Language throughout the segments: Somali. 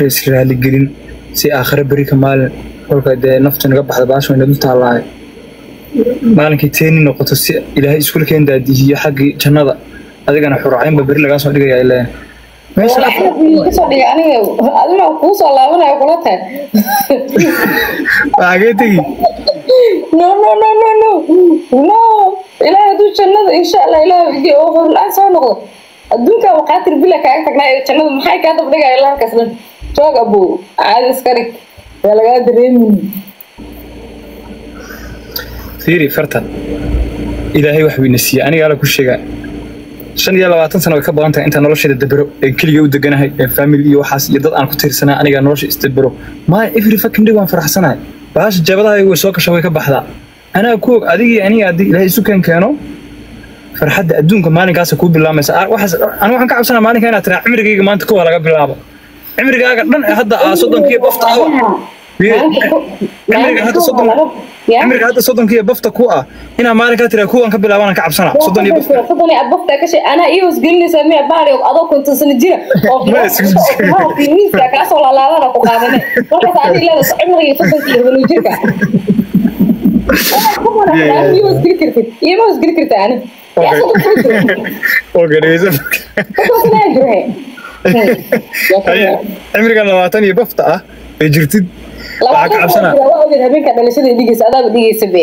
rays raaligelin si aakhire beri ka maalin kolka dee naftu naga baxda dul maalinkii teeni noqoto si ilaahay daadihiyo xaggii jannada adigana xuracaynba beri lagaa soo dhigaya ileen meesha ka soo dhigay aniga adina kuu soo laabanayo kula tahay waxagee tegi. No no no no no. No. Ilaahay hadduu jannada insha allah ilaahay oo hor-la-aan soo noqdo adduunka maqaatir bila kaaga tagnaa ee jannada maxay kaa dabdhigaya ilaa halkaas dhan joog abow caadi iska dhig. Waa lagaa dareemin fiiri fartan. Ilaahay wax buu ina siiyey aniga ku sheegaa. Shan iyo labaatan sano way ka badan tahay intaan nolosheeda dabero ee keliga u deganahay ee family iyo waxaas iyo dad aan ku tiirsanaa aniga nolosha isdabero maa every fucking day waan faraxsanahay. Baasha jabadaha way soo gasha way ka baxdaa. Anaa ku og adigii aniga haddii ilaahay isu keen keeno farxadda adduunka maalinkaasa kuu bilaamaysa waxaan ka cabsanaa maalinka inaad tiraa cimrigayga maanta kuwa laga bilaabo cimrigaaga dhan hadda aa soddonkii bafta ah. Cimriga hadda soddon cimriga hadda soddonkii bafta ku ah inaa maalinkaa tiraa kuwan ka bilaabaan ka cabsanaa soddon iyo bafta. soddon iyo bafta ka shay anaa iyo wasgelinaysaa miya baari adoo konton sano jira oo miiska kaa soo laalaadana ku qaadane markaas adi leedahay cimriga soddonkii hebelu jirka. Iyo wasgeli kartid iyo ma wasgeli karta ani yaa soddon sano jira okay cimriga labaatan iyo bafta ah ee jirtid. Waxaa ka cabsanaa habeenka dhalashada dhigaysa adaaba dhigaysa be.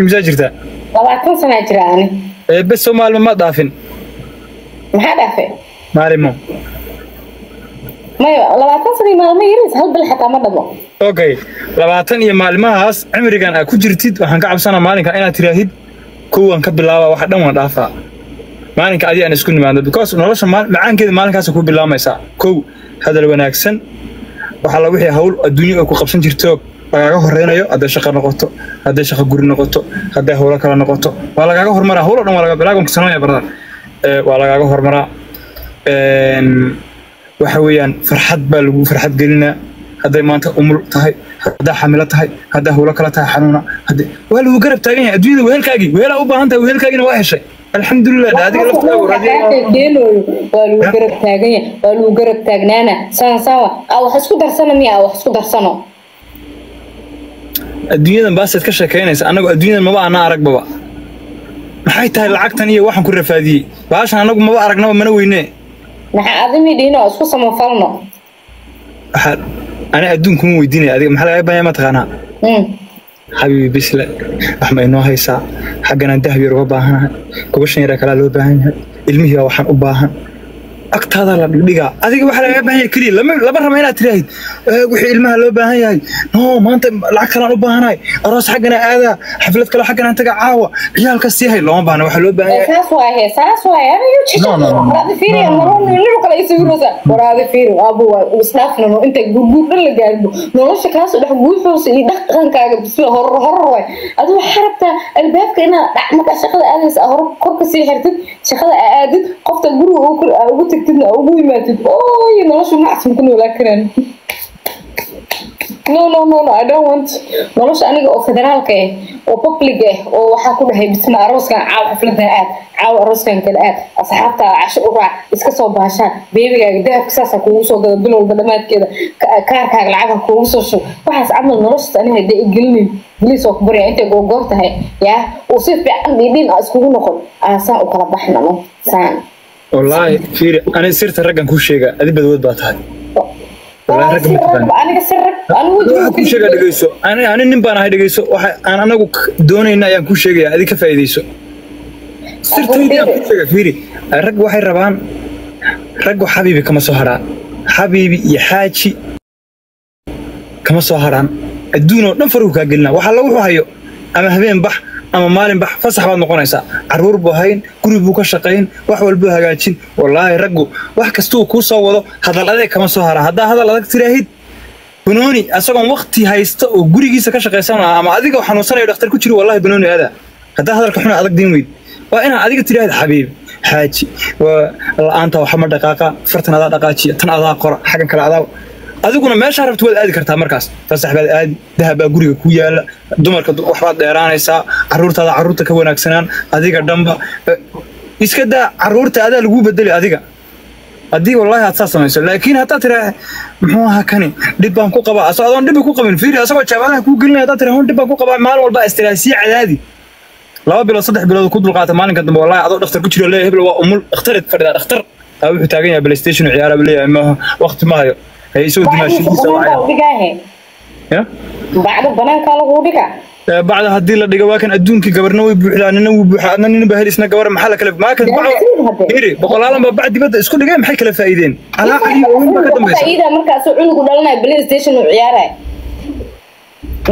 Imsaa jirtaa labaatan sanaa jira ani. Ee bes soo maalmo ma dhaafin. Maxaa dhaafay maalimo maya labaatan sana maalmo yaris hal bil xataa ma dhamo okay labaatan iyo maalimahaas cimrigan aa ku jirtid waxaan ka cabsanaa maalinka inaad tiraahid kuwan ka bilaaba waxa dhan waan dhaafaa maalinka adi aan isku nimaadno because nolosha macaankeeda maalinkaasa ku bilaamaysaa kow hadal wanaagsan. Waxaa la wixii hawl adduunyo ay ku qabsan jirto lagaaga horeynayo hadday shaqo noqoto hadday shaqo guri noqoto hadday howlo kale noqoto. Waa lagaaga hormaraa howlo dhan waa laga bilaagan ku sanamaya bardan waa lagaaga hormaraa. Waxa weeyaan farxad baa lagu farxad gelinaa. Hadday maanta umul tahay haddaa xamilo tahay haddaa howlo kale tahay xanuuna waa lagu garab taagan yahay adduunyada wehelkaagii wehelaa u baahan tahay wehelkaagina waa heshay alxamdulilah adiga keenooyo waa lagu garab waa taagnaana. Aa wax isku darsano miya aa wax isku darsano. Adduunyadan baasaad ka sheekaynaysa annagu adduunyadan maba ana aragbaba maxay tahay lacagtan iyo waxaan ku rafaadiyey? Baashan annagu maba aragnaba mana weyne. Maxaa adimi dhihino isku samafalno ani adduunkuma weydiinaya adiga maxaa lagaga baahanyaa mataqaanaa Mm. Xabiibi bisle wax inoo haysaa xagganaan dahab yar uga baahanahay gobashan yaraa kalaa loo baahan yahay ilmihii baa waxaan u baahan agtaadaa la dhigdhigaa adiga waxaa lagaga baahan yahay keliya lama lama raba inaad tiraahid "Eh, wixii ilmaha loo baahan yahay. No maanta lacag kalaan u baahanahay. Aroos xagganaa aadaa xaflad kale xagganaan taga caawa. Ciyaalka sii hay looma baahna waxaa loo baahan yahay. Saas waaye saas waaye aniga No, no, no. waraadi fiiri nolol kale isawiroosa waraadi fiiri abu waa isdhaafnano inta gurguur dhan la gaarbo nolosha kaasoo dhex guuxoosa iyo dhaqankaaga bisla horor horor waay adi waxaa rabtaa albaabka inaad dhac markaa shaqada aadaysa hor korka sii xirtid shaqada aa aadid qofta guriga ugu tagtidna aa ugu yimaatid ooy nolosha macsan ku noolaa karaan no no no no I don't want nolosha aniga oo federaalka ah oo public ah oo waxaa ku dhahay bisma arooskan caaw xafladan aad caaw arooskan kale aad asxaabta casho u raac iska soo baashaan beebigaaga dahabka saasaa kuugu soo gada bil walba dhammaadkeeda ka- kaarkaaga lacagha kuugu soo shub waxaas camal noloshaas aniga hadee igelinin beliis oo ku barya intay googoor tahay yaa uu si fiican dhiidhin aa iskugu noqon aa kala baxnano wallaahi fiiri ani sirta raggan kuu sheega adi badwood baa tahay. Rag sheegaa dhegeyso ani nin baan ahay dhegeyso waxa aan anagu doonayna ayaan kuu sheegaya adi ka faa'iideyso. Sirtaydii aan kuu sheega fiiri. Raggu waxay rabaan raggu xabiibi kama soo haraan. Xabiibi iyo xaaji kama soo haraan. Adduun oo dhan faruhu kaa gelinaa. Waxaa lagu hayo ama habeen bax ama maalin bax fasax baad noqonaysaa. Caruur buu hayn guri buu ka shaqayn wax walbuu hagaajin. Wallaahi raggu wax kastuu kuu soo wado hadal adeeg kama soo hara. Haddaa hadal adag tiraahid banooni asagoon wakti haysta oo gurigiisa ka shaqaysan lahaa ama adiga xanuunsanayo dhakhtar ku jiro wallahi banooni aada. Haddaa hadalka xun adag diin weyd waa inaad adiga tiraahid xabiib xaaji waa waxama dhaqaaqa. Fartan adaa dhaqaajiya tan adaa qora xaggan kale adaa adiguna meeshaa rabta waad aadi kartaa markaas. Fasax baad aadi dahab baa guriga ku yaalla dumarka du- waxbaad dheeraanaysaa caruurtaada carruurta ka wanaagsanaan adiga dhanba Eh, iska daa carruurta adaa laguu bedeli adiga. Haddii wallaahi aad saa samayso laakiin haddaad tiraa muxuu ahaa kani? Dhib baan ku qabaa. Asoo adoon dhibi ku qabin fiiri asagoo jaamacadaha kuu gelinaya haddaad tiraa hun dhib baan ku qabaa maalin walba istiraa cadaadi. Laba bilood saddex bilood ku dulqaata maalinka dambe wallaahi adoo dhakhtar ku jiro leeyahay hebel waa umul dhakhtarid fadhidaa dhakhtar. Aa wuxuu taagan yahay playstation ciyaara leeyahay maaha waqti ma hay isagoo dimaashigiisa wacaya dhigaahe ya? Bacda banaankaa lagu dhiga Ee, bacda haddii la dhigo waa kan adduunkii gabarna way buuxdaa nina wuu buuxaa adna nina baa hel isna gabar maxaa la kala maa kan hiri boqolaalan baa bac dibadda isku dhigeen maxay kala faa'iideen alaa cali weyn baa ka dambaysa markaasuu cunugu dhalanayo playstation uu ciyaarayo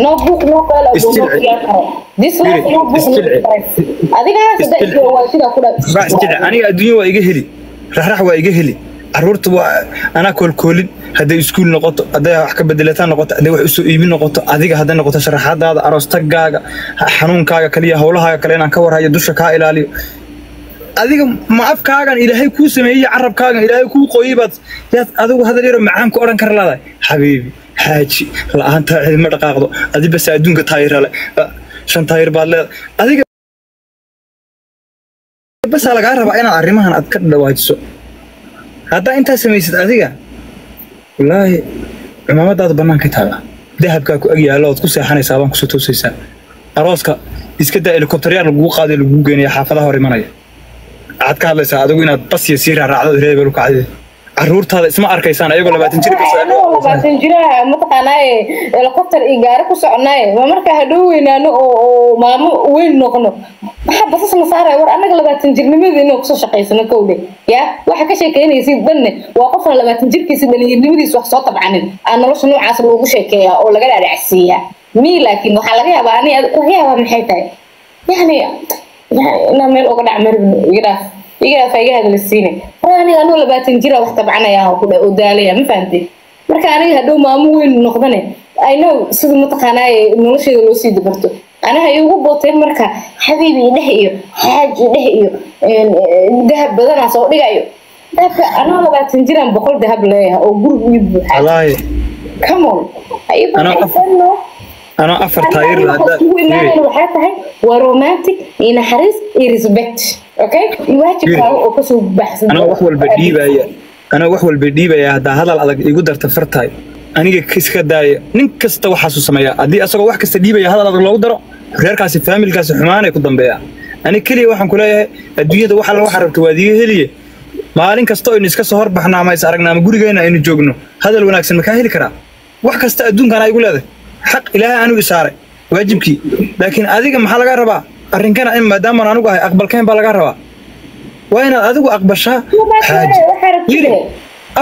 no book no qala Istil- no ciyaar karo this life no book no Istil- stress adiga saddex Istil- iyo waa sida ku raac isjece aniga adduunya waa iga heli raxrax waa iga heli carruurta waa anaa koolkoolin hadday iskuul noqoto hadday wax ka bedelataan noqoto hadday wax u soo iibin noqoto adiga hadday noqoto sharaxaadaada aroostagaaga xanuunkaaga kaliya howlahaaga kale inaan ka warhayo dusha kaa ilaaliyo. Adiga ma afkaagan ilaahay kuu sameeyey carabkaagan ilaahay kuu qoyey baad yaad adigu hadal yaro macaan ku odhan kara leedahay xabiibi xaaji la'aantaa cidima dhaqaaqdo. Adi base adduunka taayirale shan taayir baad leedahay. Adiga basaa lagaa rabaa inaad arrimahan aad ka dhawaajiso haddaa intaa samaysid adiga? Wallaahi cumaamadaada bannaankay taala. Dahabkaa ku ag yaallo ood ku seexanaysaa baan ku soo toosaysaa. Arooska iska daa helikobtaryaal lagugu qaaday lagugu geenaya xaafadaha hor imanaya. Waxaad ka hadlaysaa adigu inaad basiya sii raaraacdo reebel kacday caruurtaada isma arkaysaan ayagoo labaatan jir labaatan jiraha mataqaanaaye helicopter iyo gaari ku soconaaye? Ma markaa hadhow weynaano oo maamo weyn noqno. Maxaa basas na saaraya war annaga labaatan jirnimadeena ku soo shaqaysano kowdhe ya waxa ka sheekeynaysid dhanne waa qofna labaatan jirkiisa dhalinyarnimadiisa wax soo tabcanin. Aa nolosha noocaas loogu sheekeeyaa oo laga dhaadhacsiiyaa mi laakiin waxaa laga yaabaa laga yaabaa maxay tahay? Yani inaa meel uga dhac maribno iga iga dhaaf iga hadalisiine hore aniga anuu labaatan jira wax tabcanaya oo daalaya ma fahamtay marka aniga hadhow maamo weyn noqdane i know sida mataqaanaaye nolosheeda loo sii dabarto. Anaha igu booteen marka xabiib idheh iyo xaaj idheh iyo dahab badanaa soo dhigayo dahabka anoo labaatan jiraan boqol dahab leeyahay oo guriga ii buuxa. Wallaahi. Come on Anoo af- anoo afar imaanayna waxaa tahay waa romantic iyo naxariis iyo respect. okay waajibkaaga oo ka soo baxsan anoo wax walba dhiibaya anoo wax walba dhiibaya haddaa hadal adag igu darta fartahay aniga iska daaya nin kasta waxaasuu sameeyaa haddii asagoo wax kasta dhiibaya hadal adag loogu daro reerkaasi faamilkaasi xumaanay ku dambeeyaa ani keliya waxaan ku leeyahay adduunyada wax alla waxa rabta waad iga heliye maalin kasta aynu iska soo horbaxno ama is aragna ama gurigeena aynu joogno hadal wanaagsan makaa heli karaa wax kasta adduunkan ay igu leedahay xaq ilaahay anigu isaaray waajibkii. Laakiin adiga maxaa laga rabaa? Arrinkana in maadaamaan anigu ahay aqbalkayn baa laga rabaa. Waa inaad adigu aqbashaa? Xaaji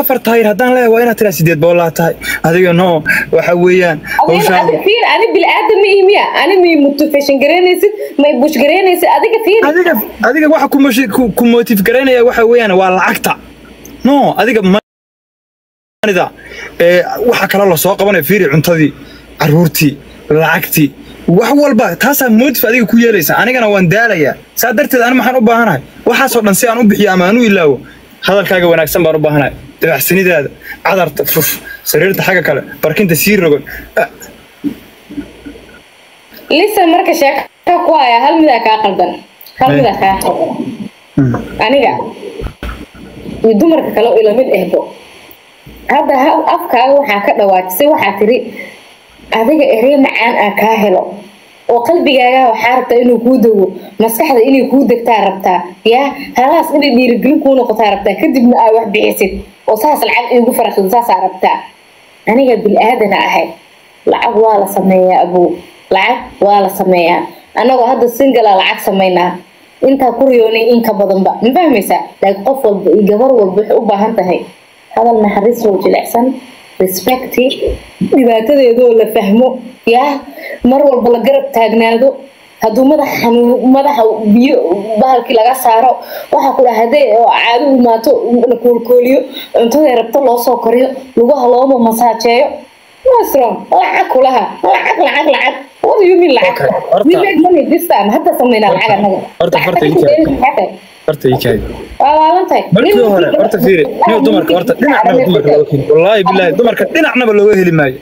afar taayir haddaan leeyahay waa inaad tiraa sideed boolaa tahay. Adiga no waxa weeyaan fiir ani bilaadan ma imiya ani may motivation garaynaysid may bush garaynaysid adiga fiir adiga adiga waxa ku moshi- ku motive garaynaya waxa weeyaan waa lacagta. No adiga manida ee waxa kale la soo qabanaya fiiri cuntadii caruurtii lacagtii wax walba taasaa motive adiga ku yeelaysa. Anigana waan daalayaa saa darteed ani maxaan u baahanahay? Waxaasoo dhan si aan u bixiyo ama aan u ilaawo. Hadalkaaga wanaagsan baan u baahanahay. Dabacsanidaada cadarta fuf sariirta xagga kale barkinta sii rogon listen marka sheeka ku haya hal midaa kaa qaldan? Hal midaa kaa qaldan? Aniga iyo dumarka kale oo ilamid ehbo. Hadda ha- afkaaga waxaa ka dhawaajisay waxaa tiri adiga erey macaan aan kaa helo. Oo qalbigaaga waxaa rabtaa inuu kuu dago maskaxda inay kuu degtaa rabtaa. Yaa halaas inay dhiirigelin kuu noqotaa rabtaa. Kadibna aa wax bixisid oo saas lacag iigu faraxdo saasaa rabtaa. Aniga bil-aadana ahay. Lacag waa la sameeyaa abow lacag waa la sameeyaa. Annagoo hadda singala lacag samaynaa. Intaa ku riyoonay in ka badanba. Ma fahmaysaa? Laakiin qof walba iyo gabar walba waxay u baahan tahay. Hadal naxariis oo jilicsan respecti dhibaatadeedoo la fahmo. Yaa mar walba la garab taagnaado. Hadduu xanuun madaxa biyo bahalkii laga saaro waxaa ku dhaha hadday oo caado imaato la koolkooliyo cuntaday rabto loo soo koriyo lugaha looma masaajeeyo. What's wrong lacag kulaha. Lacag lacag lacag. What do you mean lacag? We make money this time. Hadda sameynaa lacag annaga horta ii ii kaadi markii hore horta fiiri. Niyo dumarka horta dhinacnaba dumarka looga heli. Wallaahi bilaahi dumarka dhinacnaba looga heli maayo.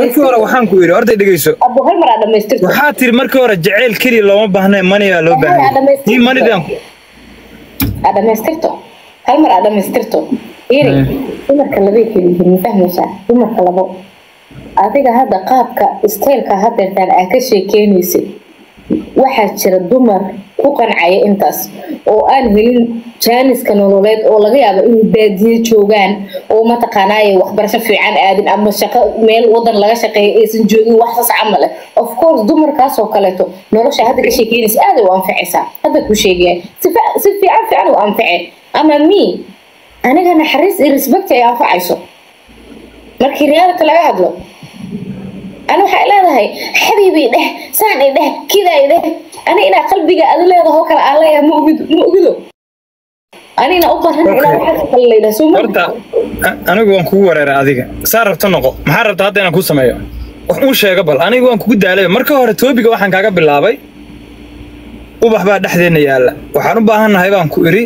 Markii hore waxaan ku yidhi horta dhegeyso waxaa tiri markii hore jaceyl keliya looma baahnayn maniyaa loo baahan Aa, dhamaystirta. tii manidaan aa dhamaystirto hal mar aa dhamaystirto iri Mm. dumarka labay kala yihiin ma fahmaysaa? Dumarka labo. Adiga hadda qaabka istaylka hadeertaan aa ka sheekeynaysid waxaa jira dumar ku qancaya intaas oo aan helin jaaniska nololeed oo laga yaabo inay baadiye joogaan oo mataqaanaaye waxbarasho fiican aadin ama shaqo meel wadan laga shaqeeya aysan joogin waxsaas camal eh of course dumarkaasoo kaleeto nolosha hadda ka sheekeynaysa aad u anfacaysaa hadda ku sheegaya si fi- si fiican fiican u anface ama me aniga naxariis iyo respect ay anfacayso markii reality laga hadlo ani waxay leedahay xabiibi dheh saan i dheh kidaa i dheh. Ani inaa qalbiga adi leedaho kale aan leeyahay ma ogido ma ogido waxaa horta a- anigu waan kugu wareeray adiga. Saa rabta noqo maxaa rabta hadda inaan kuu sameeyo? Wax uu sheega bal anigu waan kugu daalay. Marka hore toobiga waxaan kaaga bilaabay. Ubax baa dhexdeena yaalla. Waxaan u baahannahay baan ku iri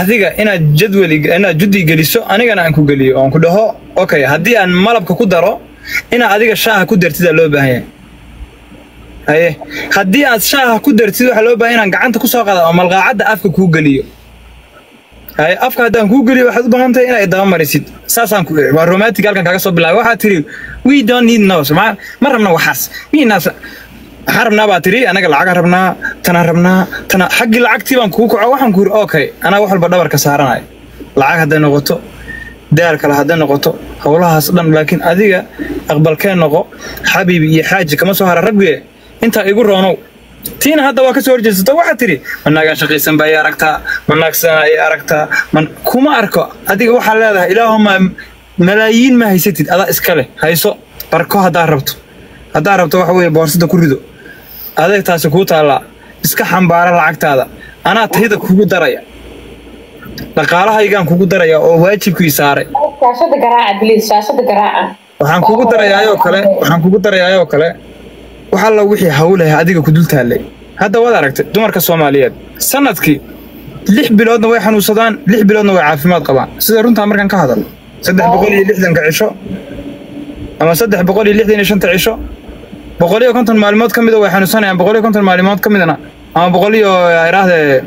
adiga inaad jadwali inaad juddi geliso anigana aan ku geliyo oon ku dhaho. Okay haddii aan malabka ku daro inaad adiga shaaha ku dartidaa loo baahan yahay. Haye haddii aad shaaha ku dartid waxaa loo baahan inaan gacanta ku soo qaada oo malqaacadda afka kuu geliyo. Haye afka haddaan kuu geliyo waxaad u baahan tahay inaad daba marisid. Saasaan ku waa romantic halkan kaaga soo bilaabay. Waxaad tiri we don't need nose ma ma rabna waxaas. Miinaas waxaan rabnaa baa tiri anaga lacagaan rabnaa tanaan rabnaa tana xaggii lacagtii baan kugu kaco waxaan ku iri okay anaa wax walba dhabarka saaranayo. Lacag hadday noqoto daal kale hadday noqoto howlahaas dhan laakiin adiga aqbalkee noqo xabiibi iyo xaaji kama soo hara ragge intaa igu roonow. Tiina hadda waa ka soo horjeesato waxaad tidhi manaagaan shaqaysan baa i aragtaa manaagsanaa i aragtaa kuma arko. Adiga waxaa leedahay ilaahuma malaayiin ma haysatid adaa iska leh hayso barko haddaa rabto. Haddaa rabto waxa weeye boorsada ku rido. Adeeg taasi kuu taallaa iska xambaara lacagtaada. Anaa tayda kugu daraya dhaqaalahaygaan kugu daraya oo waajibkii saaray. Waxaan kugu darayaayoo kale waxaan kugu darayaayoo kale. Wax alla wixii hawlaha adiga ku dul taallay. Hadda waad aragtay dumarka soomaaliyeed sannadkii lix biloodna way xanuunsadaan lix biloodna way caafimaad qabaan. Sida runtaa markaan ka hadal saddex boqol iyo lixdanka cisho ama saddex boqol iyo lixdan iyo shanta cisho boqol iyo konton maalmood ka mida way xanuunsanayaan boqol iyo konton maalmood ka midna ama boqol iyo iraahdee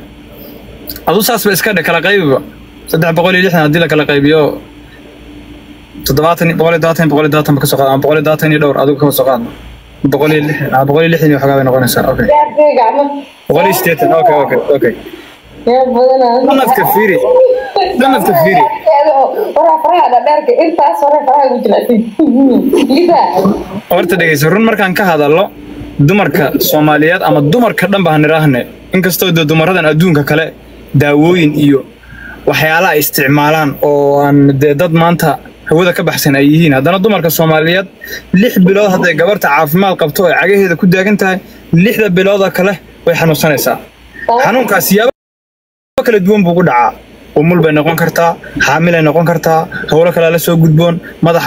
adu saasba iska dhe kala qaybiba saddex boqol iyo lixdan haddii la kala qaybiyo toddobaatan boqol iyo todobaatan boqol iyo todobaatan ba ka soo qaad boqol iyo todobaatan iyo dhowr adigu ka soo qaadno boqol iyo lixdan boqol iyo lixdan iyo waxoogaa bay noqonaysaa okay. Boqol iyo siddeetan okay okay okay. Sanadka fiiri sanadka fiiri horta dhegeyso run markaan ka hadallo dumarka soomaaliyeed ama dumarka dhan baan niraahne inkastoo dee dumaradan adduunka kale daawooyin iyo waxyaala ay isticmaalaan oo aan dee dad maanta hawada ka baxsan ay yihiin. Haddana dumarka soomaaliyeed lix bilood hadday gabarta caafimaad qabto ay cagaheeda ku daagan tahay lixda bilooda kale way xanuunsanaysaa. Xanuunkaas siyaabo kala duwan buu ku dhacaa. Umul bay noqon kartaa xaamilay noqon kartaa howlo kale la soo gudboon madax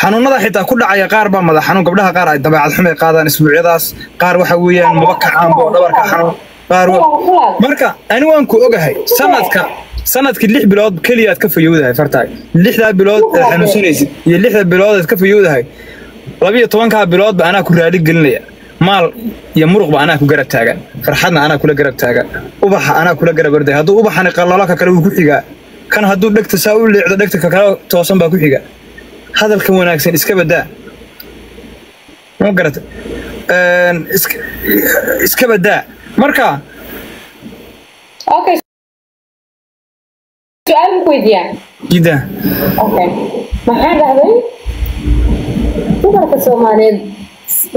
xanuunada xitaa ku dhacaya qaar baa madax xanuun gabdhaha qaar ay dabeecad xumay qaadaan isbuucyadaas. Qaar waxa weeyaan maba kacaanba oo dhabarka xanuun marka ani waan ku ogahay sanadka sannadkii lix bilood keliyaad ka fayowdahay fartaay. Lixdaa bilood aad xanuunsanaysid iyo lixda bilood aad ka fayowdahay. Labiyo tobankaa biloodba anaa ku raali gelinaya. Maal iyo muruqba anaa ku garab taagan. Farxadna anaa kula garab taagan ubaxa anaa kula garab orday hadduu ubaxani qallalo ka kale wuu ku xigaa. Kan hadduu dhegta saa u leecdo dhegta ka kale toosan baa ku xiga hadalka wanaagsan iska badaa ma garata. Iska badaa marka. Maxaa dhahday dumarka soomaaliyeed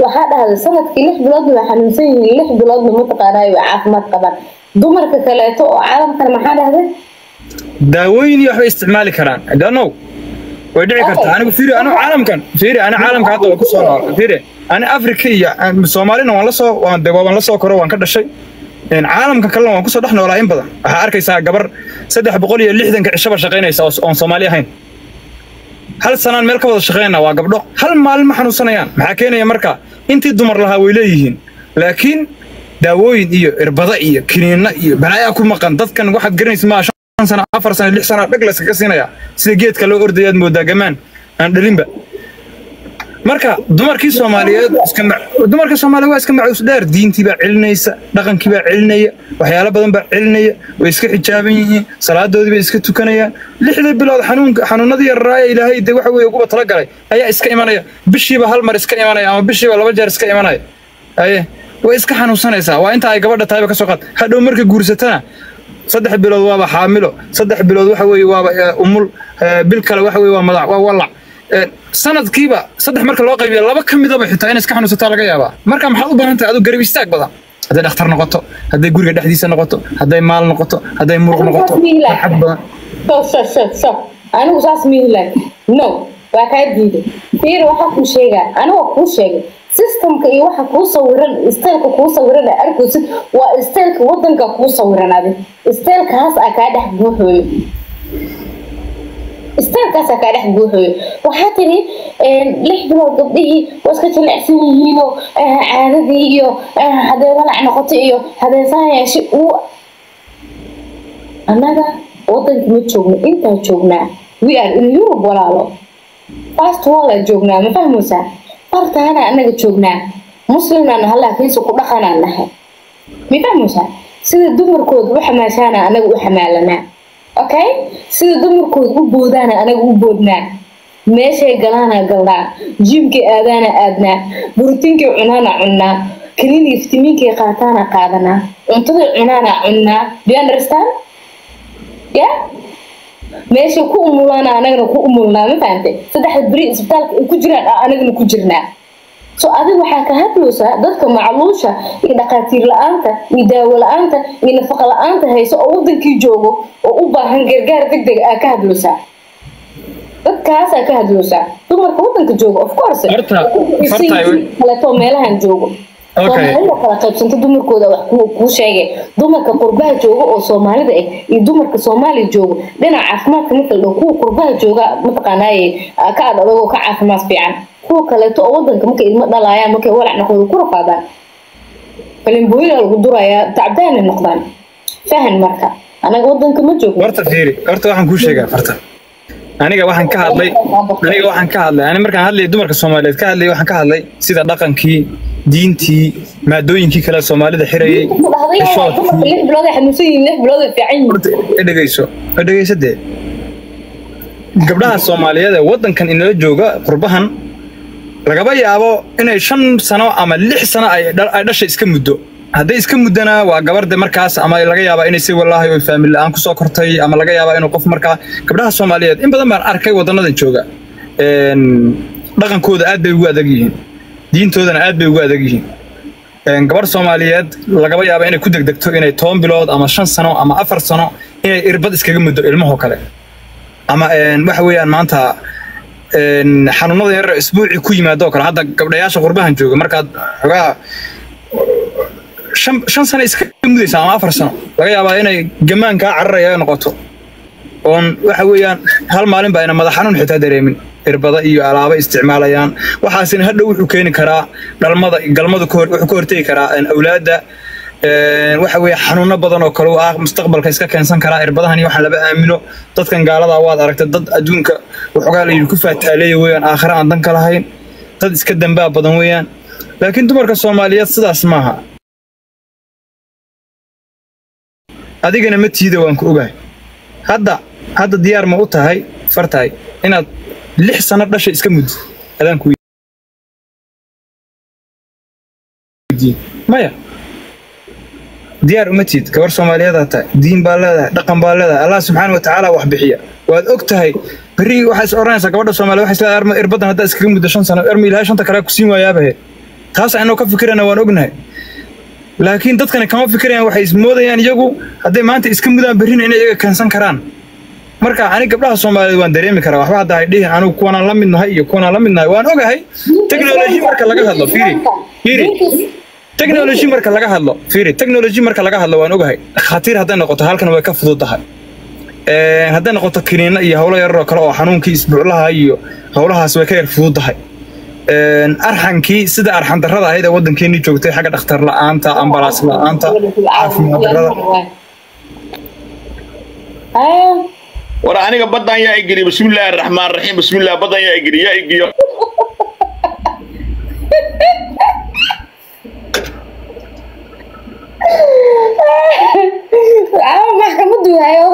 waxaa dhahday sannadkii lix biloodna way xanuunsan yihiin lix biloodna mataqaanaa way caafimaad qabaan dumarka kaleeto oo caalamkan maxaa dhahday daawooyin iyo waxbay isticmaali karaan know way dhici kartaa. Anigu fiiri anigu caalamkan fiiri ani caalamka hadda waan ku soo nool fiiri ani afrika iyo soomaalina waan la soo waan de waan la soo koro waan ka dhashay. Caalamka kalena waan ku soo dhex noolaa in badan. Waxaa arkaysaa gabar saddex boqol iyo lixdanka cishaba shaqaynaysa oo oon soomaali ahayn. Hal sanaan meel ka wada shaqaynaa waa gabdho. Hal maalin ma xanuunsanayaan. Maxaa keenaya marka intii dumar lahaa way leeyihiin. Laakiin daawooyin iyo irbada iyo kiniinna iyo balaayaa ku maqan. Dadkan waxaad garanaysa maa shan sano afar sano lix sano dhag layskaga siinaya. Sida geedka loo ordayaad moodaa gamaan aan dhalinba marka dumarkii soomaaliyeed dumarka soomaaliyeed waa iska macuus dheer diintii celinaysa dhaqankii baa celinaya waxyaalo badan baa celinaya way iska xijaaban yihiin salaadoodii bay iska tukanayaan. Lixdii bilood xanuunka xanuunadii yararaaya ilaahay de waxa weeye uguba talagalay ayaa iska imanaya. Bishiiba hal mar iska imanaya ama bishiiba laba jeer iska imanaya. Aye way iska xanuunsanaysaa. Waa inta ay gabadha tahayba ka soo qaad. Hadhow marka guursatana saddex bilood waaba xaamilo saddex bilood waxa weeye waaba eh, umul eh, bil kale waxa weeye waa madax waa walac Eh, sanadkiiba saddex marka loo qaybiyo laba ka midaba xitaa inay iska xanuunsataa laga yaabaa. Marka maxaad u baahan tahay aduu garab istaag badan hadday dhakhtar noqoto hadday guriga dhexdiisa noqoto hadday maal noqoto hadday muruq noqoto farxad badan. Anigu saas mihi laakiin no waa kaa diiday. Fiir waxaa kuu sheegaa anigoo kuu sheegay systemka iyo waxa kuu sawiran isteelka kuu sawiran ee arkaysid waa isteelka wadanka kuu sawiran adi isteelkaas aa kaa dhex buuxooyo isteelkaasaa kaa dhex buuxooyo waxaa tiri lix bilood gabdhihii waa iska jilicsan yihiinoo caadadii iyo hadday walac noqoto iyo hadday saan yeeshe uu annaga wadanka ma joogno intaa joognaa we are in europe walaalo. Fast walla joognaa ma fahmaysaa fartaana annaga joognaa muslimnaan hallaa kiisa ku dhaqanaan nahay ma fahmaysaa sida dumarkooda u xamaashaana anaga u xamaalanaa okay? Sida dumarkooda u boodaana anaga u boodnaa meeshay galaana galnaa jimkay aadaana aadnaa borotiinkay cunaana cunnaa kaniiniga fitamiinkay qaataana qaadanaa cuntaday cunaana cunnaa understand? Ya meeshay ku umulaana anagana ku umulnaa ma fahante saddexda beri isbitaalka ay ku jiraan aa anagana ku jirnaa. So adiga waxaa ka hadlaysaa dadka macluusha iyo dhaqaatiir la'aanta iyo daawo la'aanta iyo nafaqa la'aanta hayso oo wadankii joogo oo u baahan gargaar deg deg aa ka hadlaysaa dadkaasaa ka hadlaysaa dumarka wadanka joogo of course. Kaleeto meelahan joogo qaybsanta dumarkooda wax kuu sheegay. Dumarka qurbaha jooga oo soomaalida ah iyo dumarka soomaaliya joogo dhinaca caafimaadka marka la dhaho kuwa qurbaha jooga mataqaanaaye ah, ka ad adagoo ka caafimaad fiican. Kuwa kaleeto oo wadanka markay ilmo dhalaayaan markay walac ku rafaadaan. Falimbooyina lagu durayaa tacbaana noqdaan. Fahan marka. Anaga wadanka ma joogno. Horta fiiri horta waxaan kuu sheegaa farta aniga waxaan ka hadlay aniga waxaan ka hadlay. Ani markaan hadlay dumarka soomaaliyeed ka hadlay waxaan ka hadlay sida dhaqankii diintii maadooyinkii kale soomaalida xirayay dhegeyso dhegeyso dee. Gabdhaha soomaaliyeed ee wadankan inala jooga qurbahan lagaba yaabo inay shan sano ama lix sano ay dha- ay dhasha iska muddo hadday iska muddana waa gabarde markaas ama laga yaabaa inay si wallaahi oo faamil la'aan ku soo kortay ama laga yaabaa inuu qof markaa gabdhaha soomaaliyeed in badan baan arkay wadanadan jooga. Dhaqankooda aad bay ugu adag yihiin. Diintoodana aad bay ugu adag yihiin. Een, gabar soomaaliyeed lagaba yaaba inay ku degdegto inay toban bilood ama shan sano ama afar sano inay irbad iskaga muddo ilmahoo kale. Ama waxa weeyaan maanta xanuunada yar isbuucii ku yimaado oo kale. Hadda gabdhayaasha qurbahan jooga markaad xogaa shan sano iska mudaysa ama afar sano. Laga yaabaa inay gamaan kaa cararaya ay noqoto. Oon waxa weeyaan hal maalin baa ina madax xanuun xitaa dareemin. Irbada iyo alaaba isticmaalayaan. Waxaasina hadhow wuxuu keeni karaa dhalmada galmada wuxuu ka hortegi karaa awlaadda. Waxa weeye xanuuno badan oo kale ah mustaqbalka iska keensan karaa irbadahan iyo waxaan laba aamino. Dadkan gaalada waad aragtay dad adduunka waxoogaa la yidhi ku faataaleeya weeyaan aakhire aan dan ka lahayn. Dad iska dambaa badan weeyaan. Laakiin dumarka soomaaliyeed sidaas maaha adigana ma tiida waan ku ogahay. Hadda hadda diyaar ma u tahay fartahay inaad lix sano dhasha iska muddo. Adaan ku maya diyaar uma tiid. Gabar soomaaliyeedaa tahay diin baa leedahay dhaqan baa leedahay allah subxaana wa tacaala wax bixiya. Waad og tahay berri waxaa is odhanaysaa gabadha soomaaliya waxay isleedahay arma irbadan haddaa iskaga muddo shan sano erma ilaahay shanta kale ku siin waayaabahe. Taas aynoo ka fikirana waan ognahay laakiin dadkani kama fikirayaan waxay ismoodayaan iyagu. Hadday maanta iska mudaan berrina inay iyaga keensan karaan. Marka ani gabdhaha soomaaliyeed waan dareemi karaa waxba hadda hay dhihin anigu kuwanaan la mid nahay iyo kuwanaan la mid nahay waan ogahay technology marka laga hadlo fiiri fiiri. Technology marka laga hadlo fiiri technology marka laga hadlo waan ogahay. Khatiir hadday noqoto halkan way ka fududahay. Een, hadday noqoto kiniina iyo howlo yarar oo kale oo xanuunkii isbuuclaha iyo howlahaas way ka yar fududahay. Een, arxankii sida arxan darada ahayd ee waddankeennii joogtay xagga dhakhtar la'aanta ambalaas la'aanta caafimaad darrada. Ah. War aniga badan yaa igeliy bismillaahi araxmaan raxiim bismillaah badan yaa igeliy yaa igiyo ah,